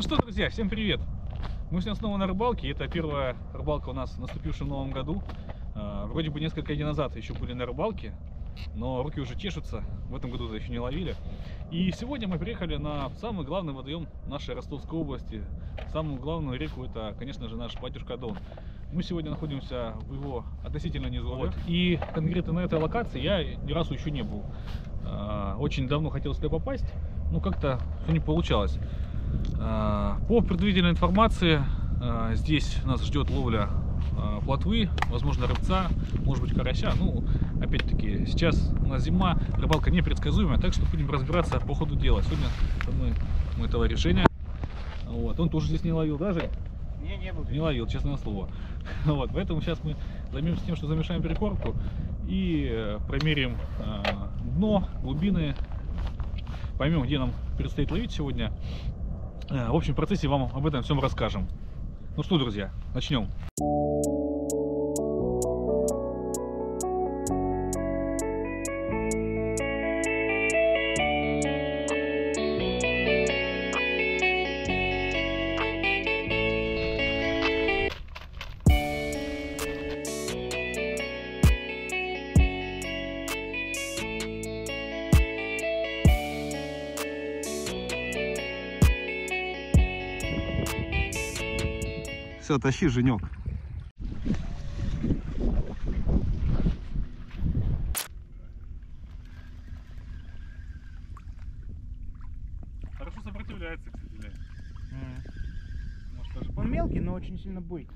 Ну что, друзья, всем привет! Мы сегодня снова на рыбалке, это первая рыбалка у нас в наступившем новом году. А, Вроде бы несколько дней назад еще были на рыбалке, но руки уже чешутся, в этом году еще не ловили. И сегодня мы приехали на самый главный водоем нашей Ростовской области. Самую главную реку это, конечно же, наш батюшка Дон. Мы сегодня находимся в его относительно низу. Вот. И конкретно на этой локации я ни разу еще не был. А, Очень давно хотел сюда попасть, но как-то все не получалось. А, По предварительной информации, а, здесь нас ждет ловля а, плотвы, возможно рыбца, может быть карася. Ну, опять-таки, сейчас у нас зима, рыбалка непредсказуемая, так что будем разбираться по ходу дела. Сегодня мной мой товарищ Женя. Вот. Он тоже здесь не ловил даже. Не, не был. Не ловил, честное слово. Вот, поэтому сейчас мы займемся тем, что замешаем прикормку и э, промерим дно, глубины, поймем, где нам предстоит ловить сегодня. Э, В общем, в процессе вам об этом всем расскажем. Ну что, друзья, начнем. Все, тащи, Женек. Хорошо сопротивляется, кстати. Может, даже Он мелкий, но очень сильно бойкий.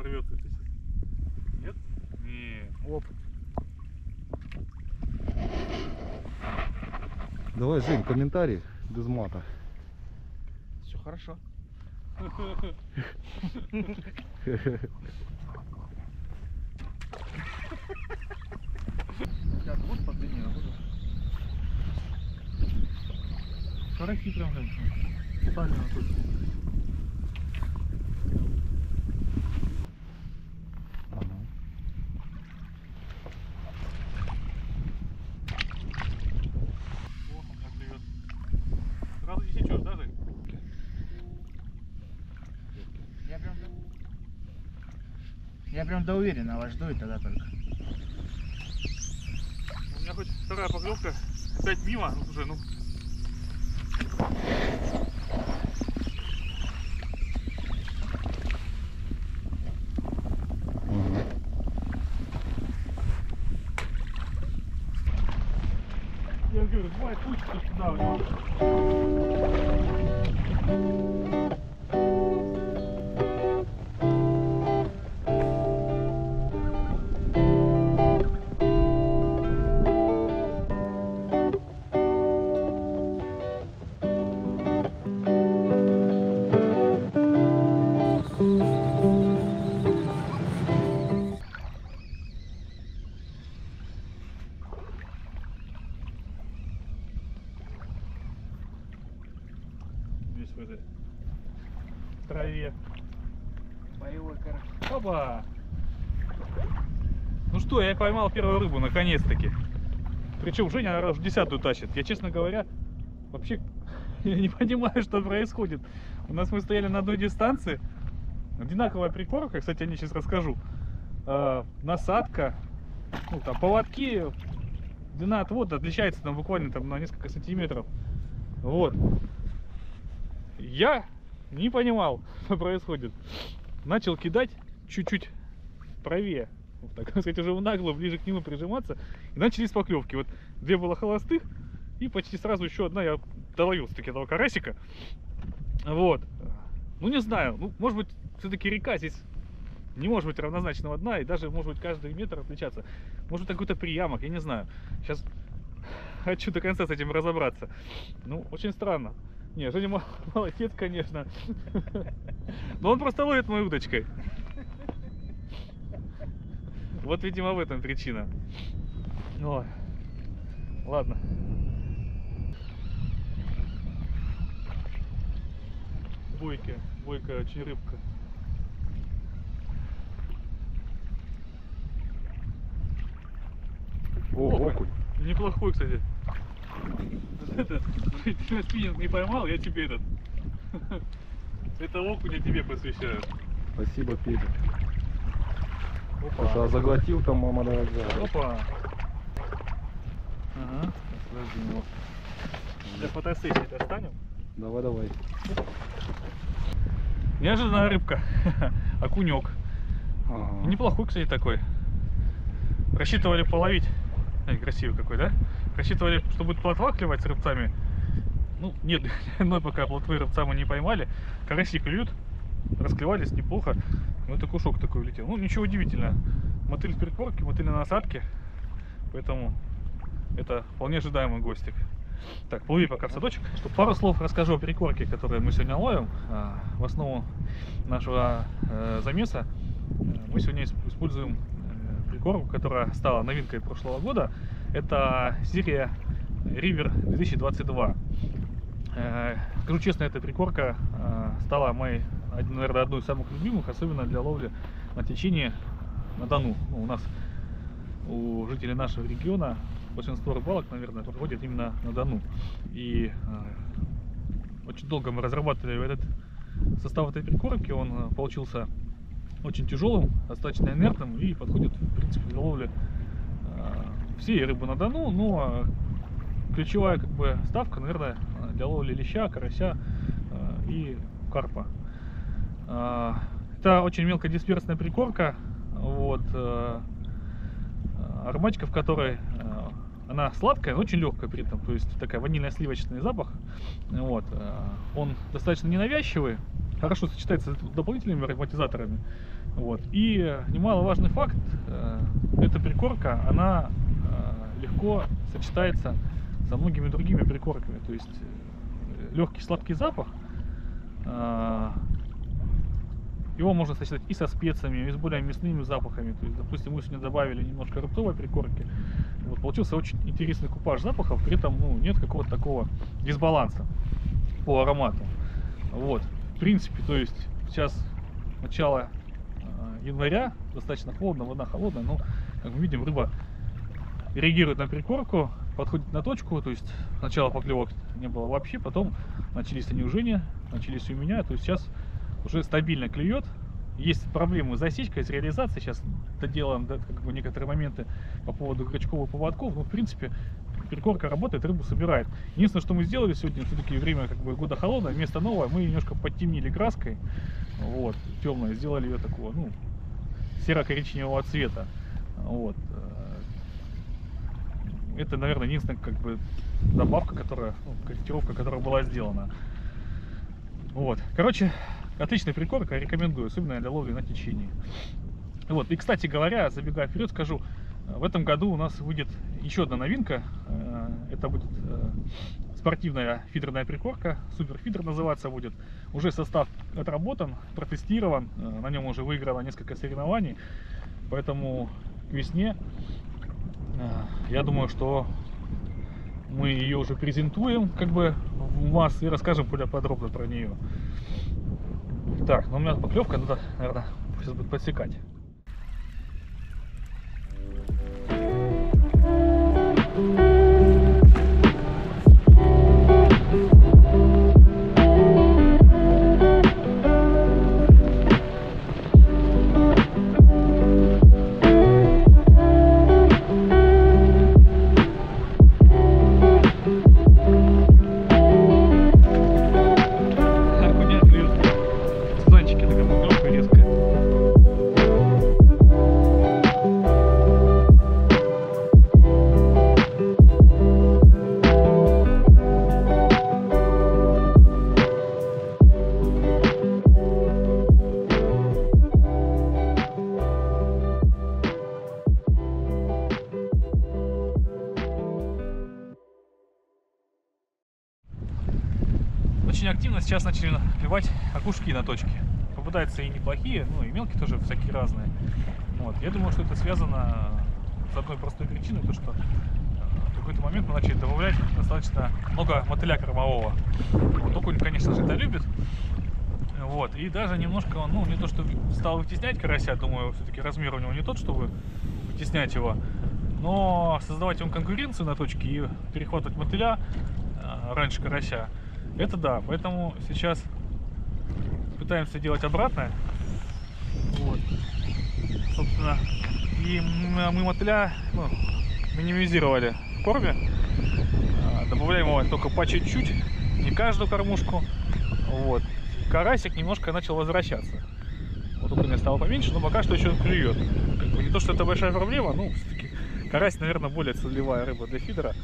Сорвется это сейчас. Нет? Нет. Опыт. Давай, Жень, комментарий без мата. Все хорошо. Сейчас вот по длине буду. Караси прям, блин. Стали на тут. О, у меня клюет. Сразу не сечешь, да, Жень? Я прям... Я прям до уверенного жду и тогда только. У меня хоть вторая поклевка. Опять мимо. Ну, слушай, ну. Здесь в этой траве. Боевой карась. Опа! Ну что, я поймал первую рыбу, наконец-таки. Причем Женя, наверное, уже десятую тащит. Я, честно говоря, вообще я не понимаю, что происходит. У нас мы стояли на одной дистанции. Одинаковая прикормка, кстати, я тебе сейчас расскажу. А, насадка, ну, там, поводки, длина отвода отличается там буквально там на несколько сантиметров. Вот. Я не понимал, что происходит. Начал кидать чуть-чуть правее. Вот так сказать, уже в нагло, ближе к нему прижиматься. И начались поклевки. Вот две было холостых, и почти сразу еще одна я доловил все-таки этого карасика. Вот. Ну, не знаю. Ну, может быть, все-таки река здесь не может быть равнозначного дна, и даже, может быть, каждый метр отличаться. Может быть, какой-то приямок, я не знаю. Сейчас хочу до конца с этим разобраться. Ну, очень странно. Не, Женя мо- молодец, конечно. Но он просто ловит моей удочкой. Вот, видимо, в этом причина. Ой. Ладно. бойкая очень рыбка. О, окунь. Неплохой, кстати. Это, ты спиннинг не поймал, я тебе этот. Это окунь я тебе посвящаю. Спасибо, Петя. Опа. А заглотил там мама дорогая. Опа. Ага. Для фотосессии достанем. Давай, давай. Неожиданная рыбка. Окунек. Ага. Неплохой, кстати, такой. Рассчитывали половить. Ай, красивый какой, да? Рассчитывали, что будет плотва клевать с рыбцами. Ну, нет, одной пока плотвы рыбца мы не поймали. Караси клюют. Расклевались неплохо. Ну, это кушок такой улетел. Ну, ничего удивительного. Мотыль в перекорке, мотыль на насадке. Поэтому это вполне ожидаемый гостик. Так, плыви пока в садочек. Что, пару слов расскажу о перекорке, которые мы сегодня ловим. А, В основу нашего э, замеса мы сегодня исп- используем э, прикормку, которая стала новинкой прошлого года. Это серия River 2022. Э, Скажу честно, эта прикорка э, стала моей, наверное, одной из самых любимых, особенно для ловли на течении на Дону. Ну, у нас, у жителей нашего региона, большинство рыбалок, наверное, проходит именно на Дону. И э, очень долго мы разрабатывали этот состав этой прикормки, он получился очень тяжелым, достаточно инертным и подходит, в принципе, для ловли всей рыбы на Дону, но ключевая как бы ставка, наверное, для ловли леща, карася э, и карпа. Э, Это очень мелкодисперсная прикормка, вот, э, в которой э, она сладкая, но очень легкая при этом, то есть такая ванильно-сливочный запах, вот, он достаточно ненавязчивый, хорошо сочетается с дополнительными ароматизаторами, вот, и немаловажный факт, эта прикормка, она легко сочетается со многими другими прикормками, то есть легкий сладкий запах, э, его можно сочетать и со специями, и с более мясными запахами. То есть, допустим, мы сегодня добавили немножко рыбцовой прикормки. Вот, получился очень интересный купаж запахов, при этом ну, нет какого-то такого дисбаланса по аромату. Вот. В принципе, то есть сейчас начало э, января, достаточно холодно, вода холодная, но, как мы видим, рыба реагирует на прикормку, подходит на точку, то есть сначала поклевок не было вообще, потом начались они уже не, начались у меня, то есть сейчас уже стабильно клюет. Есть проблемы с засечкой, с реализацией. Сейчас доделаем да, как бы некоторые моменты по поводу крючков и поводков. Но в принципе перекорка работает, рыбу собирает. Единственное, что мы сделали сегодня, все-таки время как бы года холодное, место новое, мы немножко подтемнили краской, вот, темное, сделали ее такого, ну, серо-коричневого цвета. Вот. Это, наверное, единственная как бы добавка, которая, ну, корректировка, которая была сделана. Вот. Короче, отличная прикормка, рекомендую, особенно для ловли на течении. Вот. И, кстати говоря, забегая вперед, скажу, в этом году у нас выйдет еще одна новинка. Э, Это будет э, спортивная фидерная прикормка, суперфидер называться будет. Уже состав отработан, протестирован, э, на нем уже выиграло несколько соревнований. Поэтому к весне, я думаю, что мы ее уже презентуем как бы в массы и расскажем более подробно про нее. Так, ну у меня поклевка, надо, наверное, сейчас будет подсекать. Окуня сейчас начали клевать окушки на точке. Попадаются и неплохие, ну и мелкие тоже всякие разные. Вот. Я думаю, что это связано с одной простой причиной, то что э, в какой-то момент мы начали добавлять достаточно много мотыля кормового. Вот окунь, конечно же, это любит. Вот, и даже немножко, ну, не то, что стал вытеснять карася, думаю, все-таки размер у него не тот, чтобы вытеснять его, но создавать ему конкуренцию на точке и перехватывать мотыля а, раньше карася, это да, поэтому сейчас пытаемся делать обратное. Вот. Собственно, и мы мотыля ну, минимизировали в корме. А, Добавляем его только по чуть-чуть, не каждую кормушку. Вот. Карасик немножко начал возвращаться. Вот у меня стало поменьше, но пока что еще клюет. Как бы не то, что это большая проблема, ну, все-таки карась, наверное, более целевая рыба для фидера.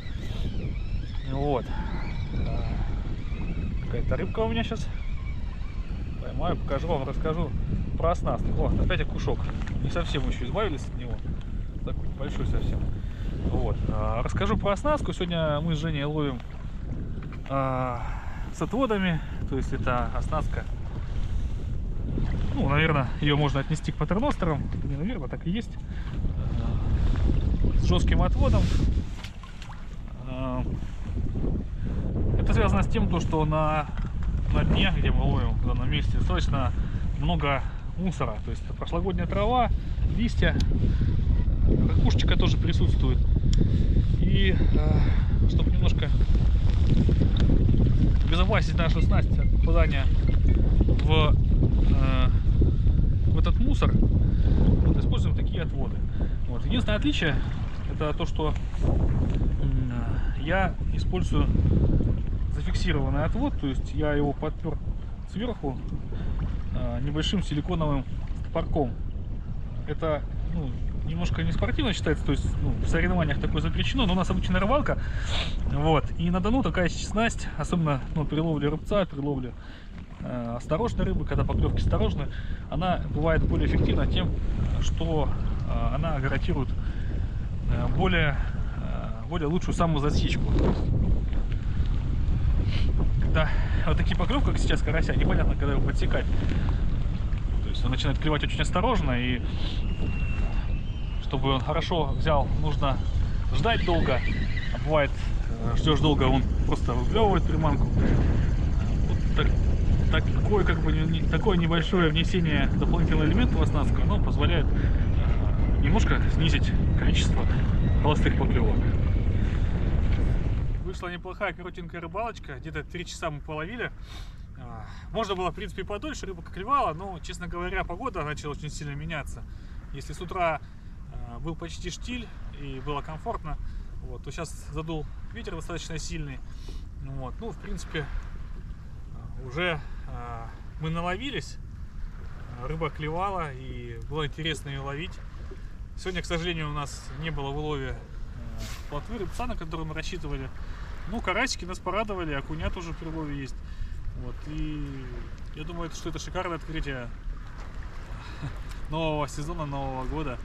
Вот. А, Какая-то рыбка у меня сейчас. Поймаю, покажу вам, расскажу про оснастку. О, опять окушок. Не совсем еще избавились от него. Такой большой совсем. Вот. А, Расскажу про оснастку. Сегодня мы с Женей ловим а, с отводами. То есть это оснастка. Ну, наверное, ее можно отнести к патерностерам. Не, наверное, так и есть. А, С жестким отводом. Связано с тем, то, что на, на дне, где мы ловим в данном месте, достаточно много мусора. То есть прошлогодняя трава, листья, ракушечка тоже присутствует. И чтобы немножко обезопасить нашу снасть от попадания в, э, в этот мусор, вот, используем такие отводы. Вот. Единственное отличие это то, что я использую зафиксированный отвод, то есть я его подпер сверху э, небольшим силиконовым парком. Это ну, немножко не спортивно считается, то есть ну, в соревнованиях такое запрещено, но у нас обычная рыбалка. Вот. И на Дону такая снасть, особенно ну, при ловле рыбца, при ловле э, осторожной рыбы, когда поклевки осторожны, она бывает более эффективна тем, что э, она гарантирует э, более, э, более лучшую самозасечку. Когда вот такие поклевки, как сейчас карася, непонятно, когда его подсекать. То есть он начинает клевать очень осторожно, и чтобы он хорошо взял, нужно ждать долго. А бывает, э, ждешь долго, он просто выплевывает приманку. Вот так- такое, как бы, не- такое небольшое внесение дополнительного элемента в оснастку, оно позволяет э, немножко снизить количество холостых поклевок. Вышла неплохая коротенькая рыбалочка, где-то 3 часа мы половили. А, Можно было, в принципе, подольше, рыба клевала, но, честно говоря, погода начала очень сильно меняться. Если с утра а, был почти штиль и было комфортно, вот, то сейчас задул ветер достаточно сильный. Ну Вот. Ну, в принципе, уже а, мы наловились, рыба клевала и было интересно ее ловить. Сегодня, к сожалению, у нас не было в улове плотвы рыбца, на который мы рассчитывали. Ну, карасики нас порадовали, окуня тоже в прилове есть. Вот, и я думаю, что это шикарное открытие нового сезона, нового года.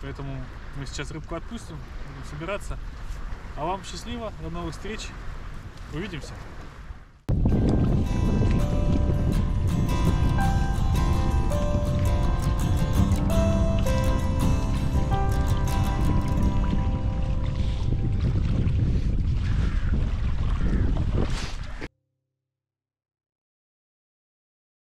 Поэтому мы сейчас рыбку отпустим, будем собираться. А вам счастливо, до новых встреч, увидимся.